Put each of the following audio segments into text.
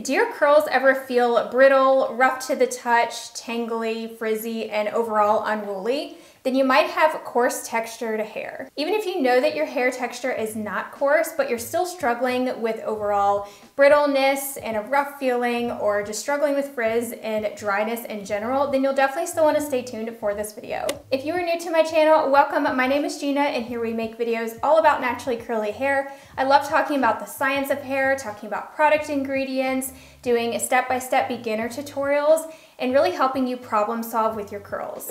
Do your curls ever feel brittle, rough to the touch, tangly, frizzy, and overall unruly? Then you might have coarse textured hair. Even if you know that your hair texture is not coarse, but you're still struggling with overall brittleness and a rough feeling or just struggling with frizz and dryness in general, then you'll definitely still want to stay tuned for this video. If you are new to my channel, welcome. My name is Gena and here we make videos all about naturally curly hair. I love talking about the science of hair, talking about product ingredients, doing step-by-step -step beginner tutorials, and really helping you problem solve with your curls.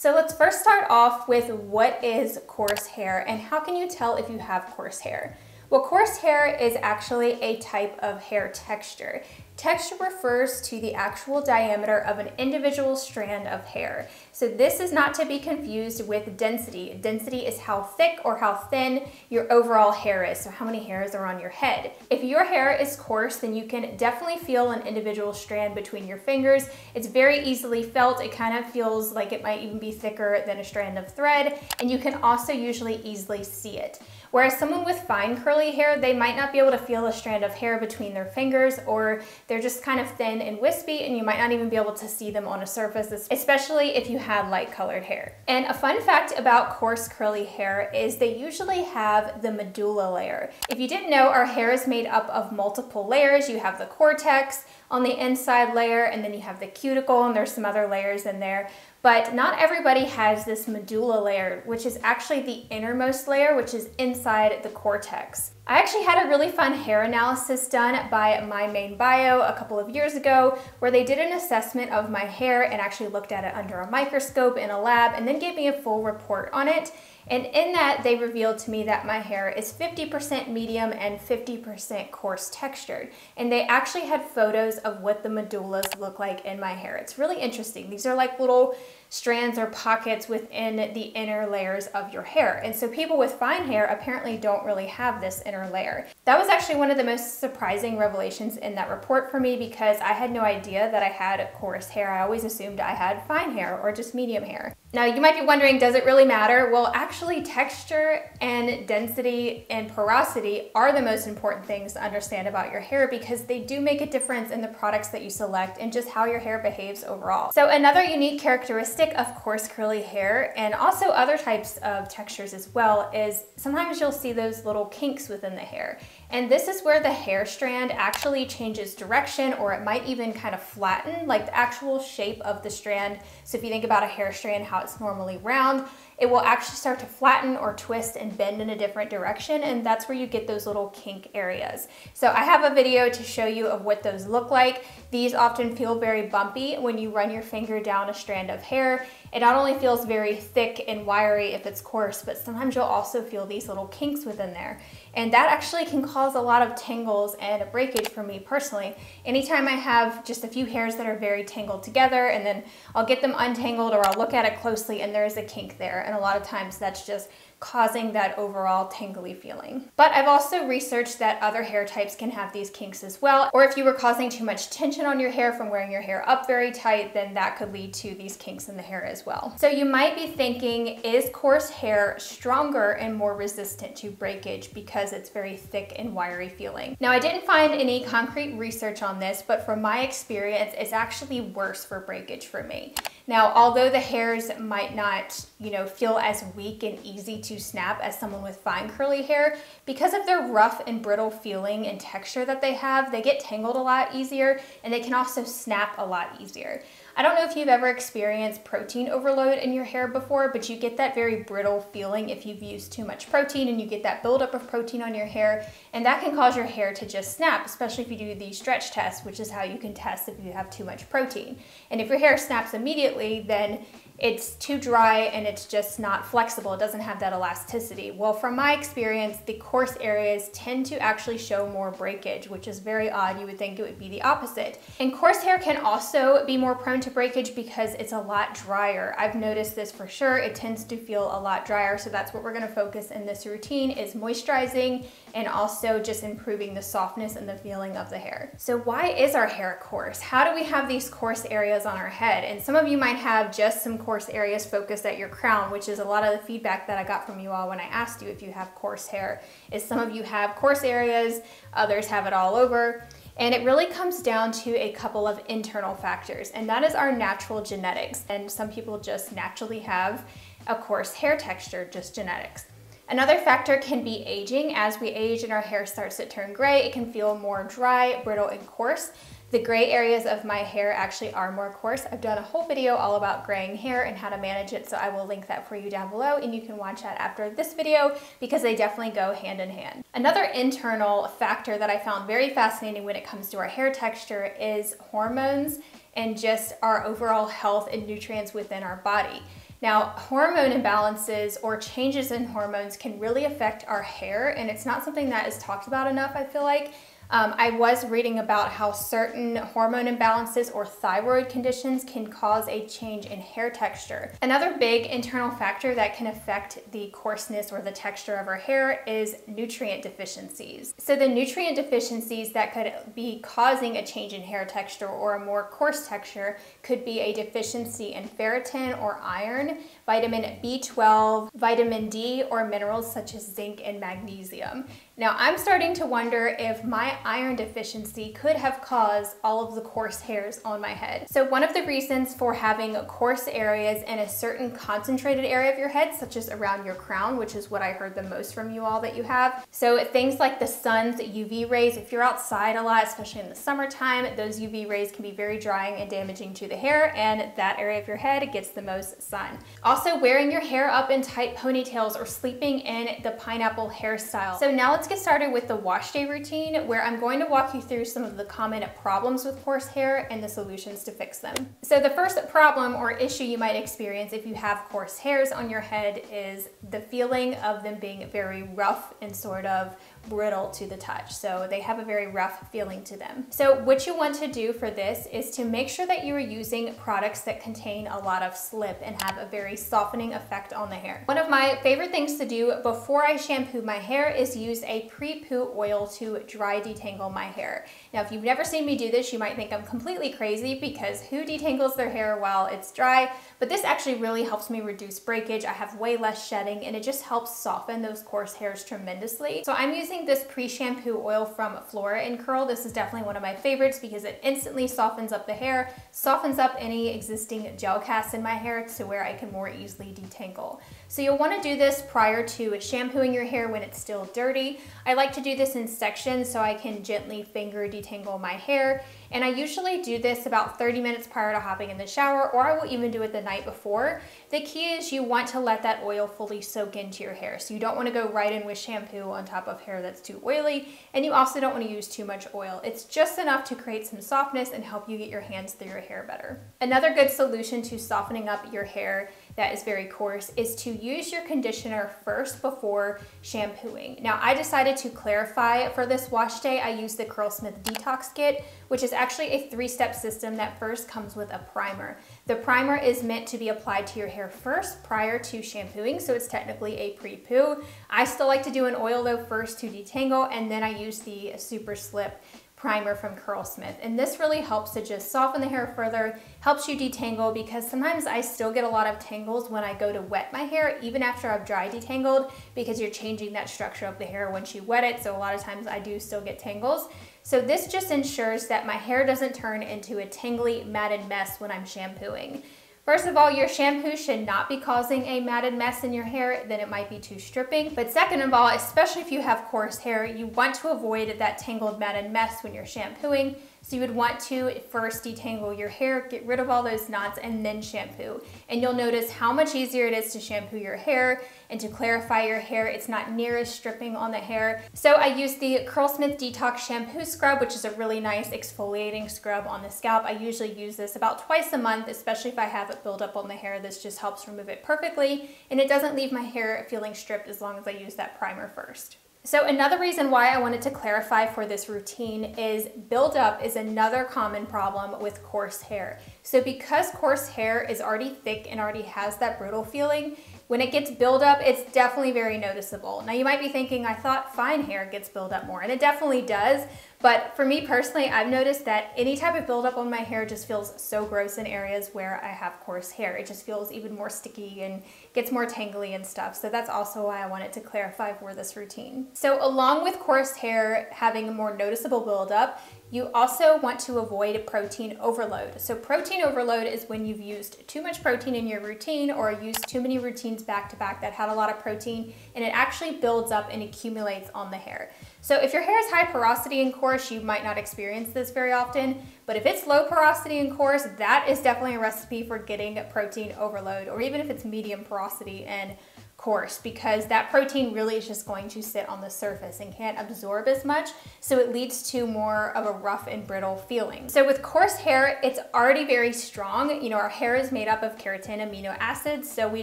So let's first start off with what is coarse hair and how can you tell if you have coarse hair? Well, coarse hair is actually a type of hair texture. Texture refers to the actual diameter of an individual strand of hair. So this is not to be confused with density. Density is how thick or how thin your overall hair is, so how many hairs are on your head. If your hair is coarse, then you can definitely feel an individual strand between your fingers. It's very easily felt. It kind of feels like it might even be thicker than a strand of thread, and you can also usually easily see it. Whereas someone with fine curly hair, they might not be able to feel a strand of hair between their fingers or they're just kind of thin and wispy and you might not even be able to see them on a surface, especially if you have light colored hair. And a fun fact about coarse curly hair is they usually have the medulla layer. If you didn't know, our hair is made up of multiple layers. You have the cortex on the inside layer and then you have the cuticle and there's some other layers in there. But not everybody has this medulla layer, which is actually the innermost layer, which is inside the cortex. I actually had a really fun hair analysis done by My Main Bio a couple of years ago, where they did an assessment of my hair and actually looked at it under a microscope in a lab and then gave me a full report on it. And in that, they revealed to me that my hair is 50% medium and 50% coarse textured. And they actually had photos of what the medullas look like in my hair. It's really interesting. These are like little strands or pockets within the inner layers of your hair. And so people with fine hair apparently don't really have this inner layer. That was actually one of the most surprising revelations in that report for me because I had no idea that I had coarse hair. I always assumed I had fine hair or just medium hair. Now you might be wondering, does it really matter? Well, actually texture and density and porosity are the most important things to understand about your hair because they do make a difference in the products that you select and just how your hair behaves overall. So another unique characteristic of coarse curly hair and also other types of textures as well is sometimes you'll see those little kinks within the hair. And this is where the hair strand actually changes direction or it might even kind of flatten like the actual shape of the strand. So if you think about a hair strand, how it's normally round, it will actually start to flatten or twist and bend in a different direction and that's where you get those little kink areas. So I have a video to show you of what those look like. These often feel very bumpy when you run your finger down a strand of hair. It not only feels very thick and wiry if it's coarse, but sometimes you'll also feel these little kinks within there. And that actually can cause a lot of tangles and a breakage for me personally. Anytime I have just a few hairs that are very tangled together and then I'll get them untangled or I'll look at it closely and there's a kink there. And a lot of times that's just causing that overall tangly feeling. But I've also researched that other hair types can have these kinks as well, or if you were causing too much tension on your hair from wearing your hair up very tight, then that could lead to these kinks in the hair as well. So you might be thinking, is coarse hair stronger and more resistant to breakage because it's very thick and wiry feeling? Now I didn't find any concrete research on this, but from my experience, it's actually worse for breakage for me. Now, although the hairs might not, you know, feel as weak and easy to snap as someone with fine curly hair, because of their rough and brittle feeling and texture that they have, they get tangled a lot easier and they can also snap a lot easier. I don't know if you've ever experienced protein overload in your hair before, but you get that very brittle feeling if you've used too much protein and you get that buildup of protein on your hair, and that can cause your hair to just snap, especially if you do the stretch test, which is how you can test if you have too much protein. And if your hair snaps immediately, then it's too dry and it's just not flexible. It doesn't have that elasticity. Well, from my experience, the coarse areas tend to actually show more breakage, which is very odd. You would think it would be the opposite. And coarse hair can also be more prone to breakage because it's a lot drier. I've noticed this for sure. It tends to feel a lot drier. So that's what we're gonna focus in this routine is moisturizing and also just improving the softness and the feeling of the hair. So why is our hair coarse? How do we have these coarse areas on our head? And some of you might have just some coarse areas focused at your crown, which is a lot of the feedback that I got from you all when I asked you if you have coarse hair, is some of you have coarse areas, others have it all over. And it really comes down to a couple of internal factors, and that is our natural genetics. And some people just naturally have a coarse hair texture, just genetics. Another factor can be aging. As we age and our hair starts to turn gray, it can feel more dry, brittle, and coarse. The gray areas of my hair actually are more coarse. I've done a whole video all about graying hair and how to manage it, so I will link that for you down below and you can watch that after this video because they definitely go hand in hand. Another internal factor that I found very fascinating when it comes to our hair texture is hormones and just our overall health and nutrients within our body. Now, hormone imbalances or changes in hormones can really affect our hair, and it's not something that is talked about enough, I feel like. Um, I was reading about how certain hormone imbalances or thyroid conditions can cause a change in hair texture. Another big internal factor that can affect the coarseness or the texture of our hair is nutrient deficiencies. So the nutrient deficiencies that could be causing a change in hair texture or a more coarse texture could be a deficiency in ferritin or iron, vitamin B12, vitamin D, or minerals such as zinc and magnesium. Now I'm starting to wonder if my iron deficiency could have caused all of the coarse hairs on my head. So one of the reasons for having coarse areas in a certain concentrated area of your head, such as around your crown, which is what I heard the most from you all that you have. So things like the sun's UV rays, if you're outside a lot, especially in the summertime, those UV rays can be very drying and damaging to the hair and that area of your head gets the most sun. Also wearing your hair up in tight ponytails or sleeping in the pineapple hairstyle. So now let's get started with the wash day routine where I'm going to walk you through some of the common problems with coarse hair and the solutions to fix them. So the first problem or issue you might experience if you have coarse hairs on your head is the feeling of them being very rough and sort of brittle to the touch. So they have a very rough feeling to them. So what you want to do for this is to make sure that you are using products that contain a lot of slip and have a very softening effect on the hair. One of my favorite things to do before I shampoo my hair is use a pre-poo oil to dry detangle my hair. Now if you've never seen me do this, you might think I'm completely crazy because who detangles their hair while it's dry? But this actually really helps me reduce breakage. I have way less shedding and it just helps soften those coarse hairs tremendously. So I'm using this pre-shampoo oil from Flora and Curl. This is definitely one of my favorites because it instantly softens up the hair, softens up any existing gel casts in my hair to where I can more easily detangle. So you'll want to do this prior to shampooing your hair when it's still dirty. I like to do this in sections so I can gently finger detangle my hair and I usually do this about 30 minutes prior to hopping in the shower, or I will even do it the night before. The key is you want to let that oil fully soak into your hair. So you don't want to go right in with shampoo on top of hair that's too oily, and you also don't want to use too much oil. It's just enough to create some softness and help you get your hands through your hair better. Another good solution to softening up your hair that is very coarse is to use your conditioner first before shampooing. Now I decided to clarify for this wash day, I used the Curlsmith Detox Kit, which is actually a three-step system that first comes with a primer. The primer is meant to be applied to your hair first prior to shampooing, so it's technically a pre-poo. I still like to do an oil though first to detangle, and then I use the Super Slip primer from Curlsmith. And this really helps to just soften the hair further, helps you detangle because sometimes I still get a lot of tangles when I go to wet my hair, even after I've dry detangled, because you're changing that structure of the hair once you wet it. So a lot of times I do still get tangles. So this just ensures that my hair doesn't turn into a tangly, matted mess when I'm shampooing. First of all, your shampoo should not be causing a matted mess in your hair, then it might be too stripping. But second of all, especially if you have coarse hair, you want to avoid that tangled matted mess when you're shampooing so you would want to first detangle your hair, get rid of all those knots, and then shampoo. And you'll notice how much easier it is to shampoo your hair and to clarify your hair. It's not near as stripping on the hair. So I use the Curlsmith Detox Shampoo Scrub, which is a really nice exfoliating scrub on the scalp. I usually use this about twice a month, especially if I have it build up on the hair. This just helps remove it perfectly, and it doesn't leave my hair feeling stripped as long as I use that primer first. So another reason why I wanted to clarify for this routine is buildup is another common problem with coarse hair. So because coarse hair is already thick and already has that brittle feeling, when it gets buildup, it's definitely very noticeable. Now you might be thinking, I thought fine hair gets buildup more, and it definitely does, but for me personally, I've noticed that any type of buildup on my hair just feels so gross in areas where I have coarse hair. It just feels even more sticky and gets more tangly and stuff. So that's also why I wanted to clarify for this routine. So along with coarse hair having a more noticeable buildup, You also want to avoid protein overload. So protein overload is when you've used too much protein in your routine or used too many routines back to back that had a lot of protein and it actually builds up and accumulates on the hair. So if your hair is high porosity and coarse, you might not experience this very often, but if it's low porosity and coarse, that is definitely a recipe for getting protein overload, or even if it's medium porosity and coarse because that protein really is just going to sit on the surface and can't absorb as much so it leads to more of a rough and brittle feeling. So with coarse hair it's already very strong you know our hair is made up of keratin amino acids so we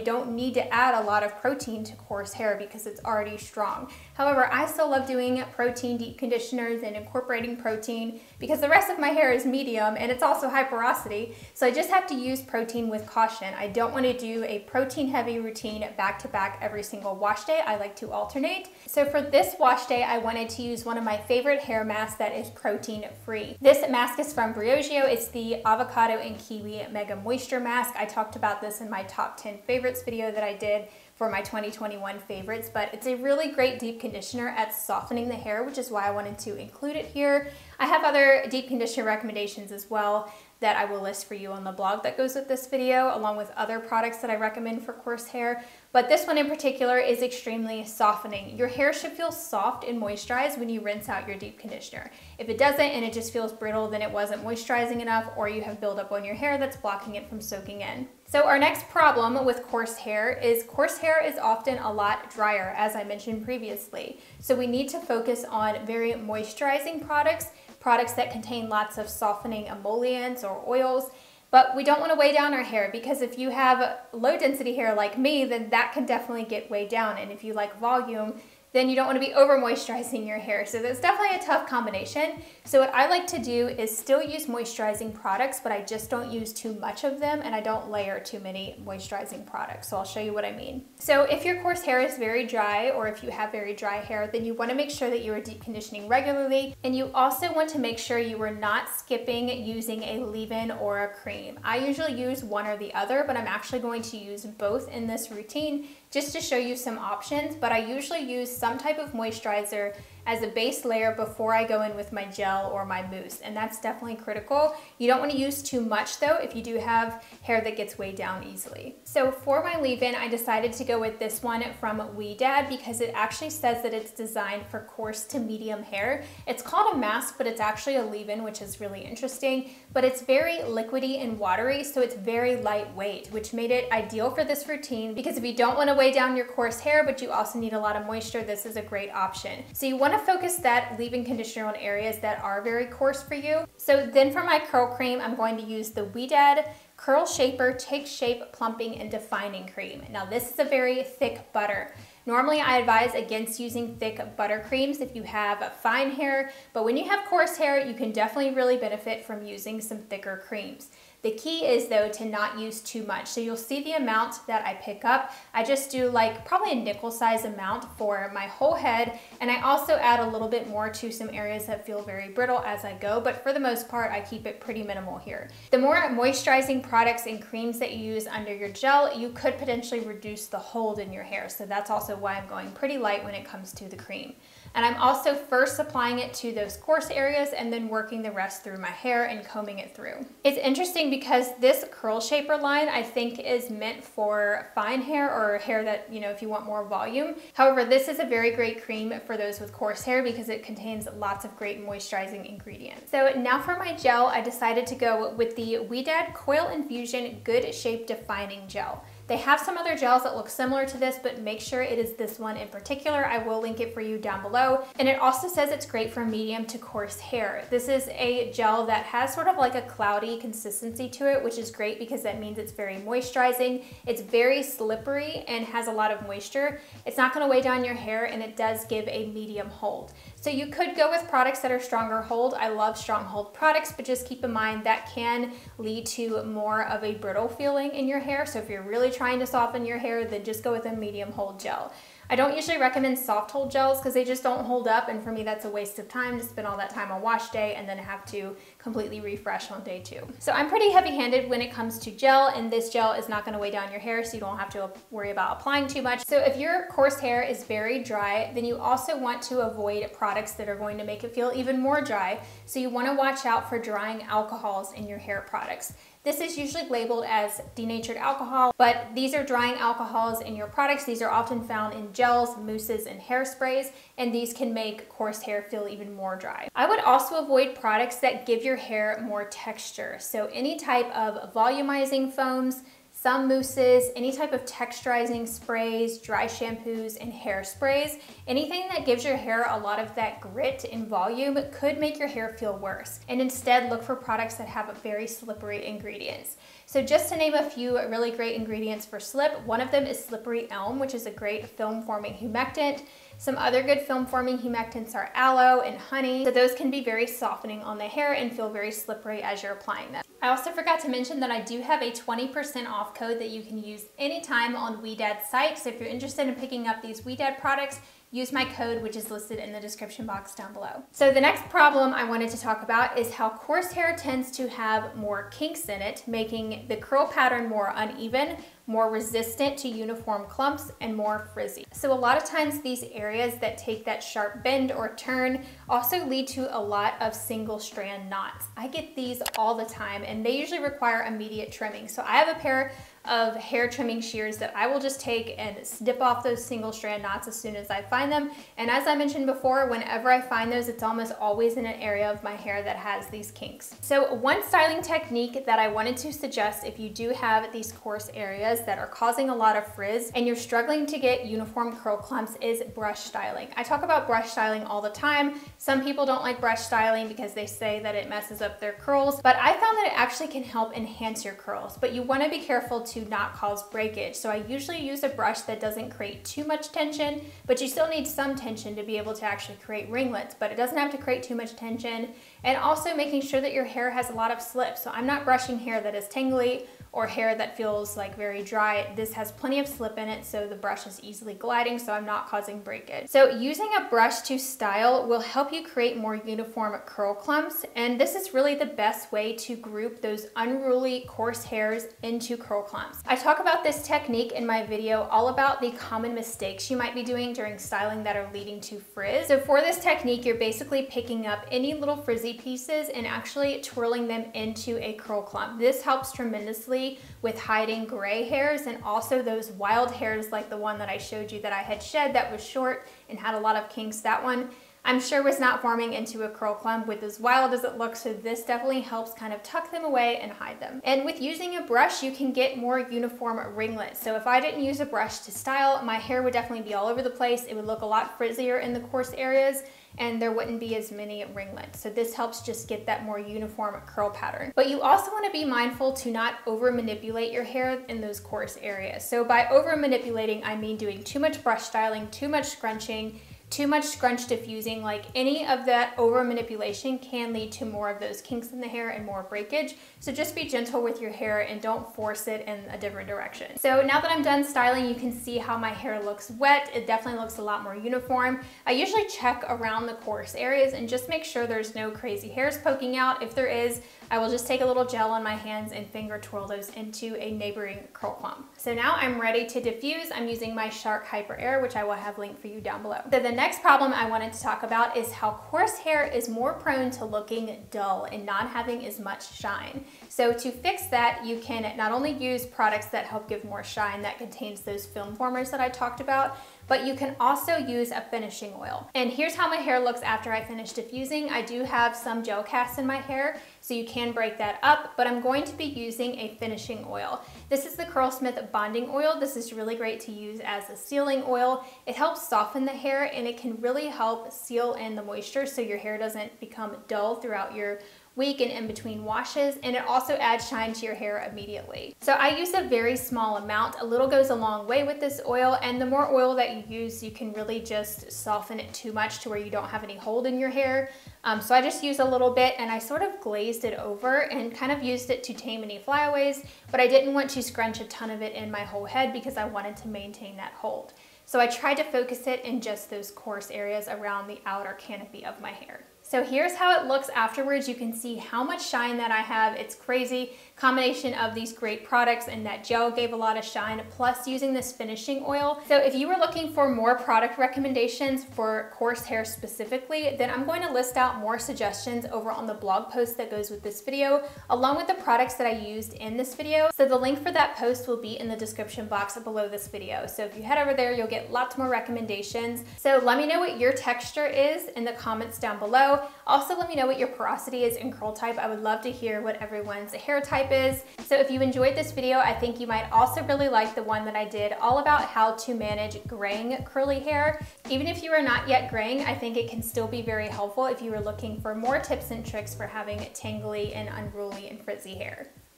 don't need to add a lot of protein to coarse hair because it's already strong. However I still love doing protein deep conditioners and incorporating protein because the rest of my hair is medium and it's also high porosity so I just have to use protein with caution. I don't want to do a protein heavy routine back to back every single wash day. I like to alternate. So for this wash day, I wanted to use one of my favorite hair masks that is protein free. This mask is from Briogeo. It's the avocado and kiwi mega moisture mask. I talked about this in my top 10 favorites video that I did for my 2021 favorites, but it's a really great deep conditioner at softening the hair, which is why I wanted to include it here. I have other deep conditioner recommendations as well that I will list for you on the blog that goes with this video, along with other products that I recommend for coarse hair. But this one in particular is extremely softening. Your hair should feel soft and moisturized when you rinse out your deep conditioner. If it doesn't and it just feels brittle, then it wasn't moisturizing enough or you have buildup on your hair that's blocking it from soaking in. So our next problem with coarse hair is coarse hair is often a lot drier, as I mentioned previously. So we need to focus on very moisturizing products products that contain lots of softening emollients or oils. But we don't want to weigh down our hair because if you have low density hair like me, then that can definitely get weighed down. And if you like volume, then you don't want to be over moisturizing your hair. So that's definitely a tough combination. So what I like to do is still use moisturizing products, but I just don't use too much of them and I don't layer too many moisturizing products. So I'll show you what I mean. So if your coarse hair is very dry or if you have very dry hair, then you want to make sure that you are deep conditioning regularly. And you also want to make sure you are not skipping using a leave-in or a cream. I usually use one or the other, but I'm actually going to use both in this routine just to show you some options, but I usually use some type of moisturizer as a base layer before I go in with my gel or my mousse, and that's definitely critical. You don't want to use too much though if you do have hair that gets weighed down easily. So for my leave-in, I decided to go with this one from Ouidad because it actually says that it's designed for coarse to medium hair. It's called a mask, but it's actually a leave-in, which is really interesting, but it's very liquidy and watery, so it's very lightweight, which made it ideal for this routine because if you don't want to weigh down your coarse hair, but you also need a lot of moisture, this is a great option. So you want to focus that leave-in conditioner on areas that are very coarse for you. So then for my curl cream, I'm going to use the Ouidad Curl Shaper Take Shape Plumping and Defining Cream. Now this is a very thick butter. Normally I advise against using thick butter creams if you have fine hair, but when you have coarse hair, you can definitely really benefit from using some thicker creams. The key is though to not use too much. So you'll see the amount that I pick up. I just do like probably a nickel size amount for my whole head. And I also add a little bit more to some areas that feel very brittle as I go. But for the most part, I keep it pretty minimal here. The more moisturizing products and creams that you use under your gel, you could potentially reduce the hold in your hair. So that's also why I'm going pretty light when it comes to the cream. And I'm also first applying it to those coarse areas and then working the rest through my hair and combing it through. It's interesting because this curl shaper line I think is meant for fine hair or hair that, you know, if you want more volume. However, this is a very great cream for those with coarse hair because it contains lots of great moisturizing ingredients. So now for my gel, I decided to go with the Ouidad Coil Infusion Good Shape Defining Gel. They have some other gels that look similar to this, but make sure it is this one in particular. I will link it for you down below. And it also says it's great for medium to coarse hair. This is a gel that has sort of like a cloudy consistency to it, which is great because that means it's very moisturizing. It's very slippery and has a lot of moisture. It's not gonna weigh down your hair and it does give a medium hold. So you could go with products that are stronger hold. I love strong hold products, but just keep in mind that can lead to more of a brittle feeling in your hair. So if you're really trying to soften your hair, then just go with a medium hold gel. I don't usually recommend soft hold gels because they just don't hold up and for me that's a waste of time to spend all that time on wash day and then have to completely refresh on day two. So I'm pretty heavy handed when it comes to gel and this gel is not gonna weigh down your hair so you don't have to worry about applying too much. So if your coarse hair is very dry, then you also want to avoid products that are going to make it feel even more dry. So you wanna watch out for drying alcohols in your hair products. This is usually labeled as denatured alcohol, but these are drying alcohols in your products. These are often found in gels, mousses, and hairsprays, and these can make coarse hair feel even more dry. I would also avoid products that give your hair more texture. So any type of volumizing foams, some mousses, any type of texturizing sprays, dry shampoos, and hairsprays. Anything that gives your hair a lot of that grit and volume could make your hair feel worse. And instead look for products that have very slippery ingredients. So just to name a few really great ingredients for slip, one of them is slippery elm, which is a great film forming humectant. Some other good film forming humectants are aloe and honey. So those can be very softening on the hair and feel very slippery as you're applying them. I also forgot to mention that I do have a 20% off code that you can use anytime on Ouidad's site. So if you're interested in picking up these Ouidad products, use my code which is listed in the description box down below. So the next problem I wanted to talk about is how coarse hair tends to have more kinks in it, making the curl pattern more uneven, more resistant to uniform clumps, and more frizzy. So a lot of times these areas that take that sharp bend or turn also lead to a lot of single strand knots. I get these all the time and they usually require immediate trimming. So I have a pair of hair trimming shears that I will just take and snip off those single strand knots as soon as I find them. And as I mentioned before, whenever I find those, it's almost always in an area of my hair that has these kinks. So one styling technique that I wanted to suggest if you do have these coarse areas that are causing a lot of frizz and you're struggling to get uniform curl clumps is brush styling. I talk about brush styling all the time. Some people don't like brush styling because they say that it messes up their curls, but I found that it actually can help enhance your curls. But you wanna be careful to not cause breakage. So I usually use a brush that doesn't create too much tension, but you still need some tension to be able to actually create ringlets, but it doesn't have to create too much tension. And also making sure that your hair has a lot of slip. So I'm not brushing hair that is tangly or hair that feels like very dry. This has plenty of slip in it, so the brush is easily gliding, so I'm not causing breakage. So using a brush to style will help you create more uniform curl clumps, and this is really the best way to group those unruly coarse hairs into curl clumps. I talk about this technique in my video all about the common mistakes you might be doing during styling that are leading to frizz. So for this technique, you're basically picking up any little frizzy pieces and actually twirling them into a curl clump. This helps tremendously with hiding gray hairs and also those wild hairs like the one that I showed you that I had shed that was short and had a lot of kinks. That one I'm sure was not forming into a curl clump with as wild as it looks, so this definitely helps kind of tuck them away and hide them. And with using a brush, you can get more uniform ringlets. So if I didn't use a brush to style, my hair would definitely be all over the place. It would look a lot frizzier in the coarse areas and there wouldn't be as many ringlets. So this helps just get that more uniform curl pattern. But you also wanna be mindful to not over manipulate your hair in those coarse areas. So by over manipulating, I mean doing too much brush styling, too much scrunching, too much scrunch diffusing, like any of that over manipulation can lead to more of those kinks in the hair and more breakage. So just be gentle with your hair and don't force it in a different direction. So now that I'm done styling, you can see how my hair looks wet. It definitely looks a lot more uniform. I usually check around the coarse areas and just make sure there's no crazy hairs poking out. If there is, I will just take a little gel on my hands and finger twirl those into a neighboring curl clump. So now I'm ready to diffuse. I'm using my Shark HyperAIR, which I will have linked for you down below. So the next problem I wanted to talk about is how coarse hair is more prone to looking dull and not having as much shine. So to fix that, you can not only use products that help give more shine that contains those film formers that I talked about, but you can also use a finishing oil. And here's how my hair looks after I finish diffusing. I do have some gel cast in my hair, so you can break that up, but I'm going to be using a finishing oil. This is the Curlsmith bonding oil. This is really great to use as a sealing oil. It helps soften the hair and it can really help seal in the moisture so your hair doesn't become dull throughout your week and in between washes and it also adds shine to your hair immediately. So I use a very small amount. A little goes a long way with this oil and the more oil that you use you can really just soften it too much to where you don't have any hold in your hair. Um, so I just used a little bit and I sort of glazed it over and kind of used it to tame any flyaways but I didn't want to scrunch a ton of it in my whole head because I wanted to maintain that hold. So I tried to focus it in just those coarse areas around the outer canopy of my hair. So here's how it looks afterwards. You can see how much shine that I have. It's crazy. Combination of these great products and that gel gave a lot of shine, plus using this finishing oil. So if you were looking for more product recommendations for coarse hair specifically, then I'm going to list out more suggestions over on the blog post that goes with this video, along with the products that I used in this video. So the link for that post will be in the description box below this video. So if you head over there, you'll get lots more recommendations. So let me know what your texture is in the comments down below. Also, let me know what your porosity is and curl type. I would love to hear what everyone's hair type is. So if you enjoyed this video, I think you might also really like the one that I did all about how to manage graying curly hair. Even if you are not yet graying, I think it can still be very helpful if you are looking for more tips and tricks for having tangly and unruly and frizzy hair.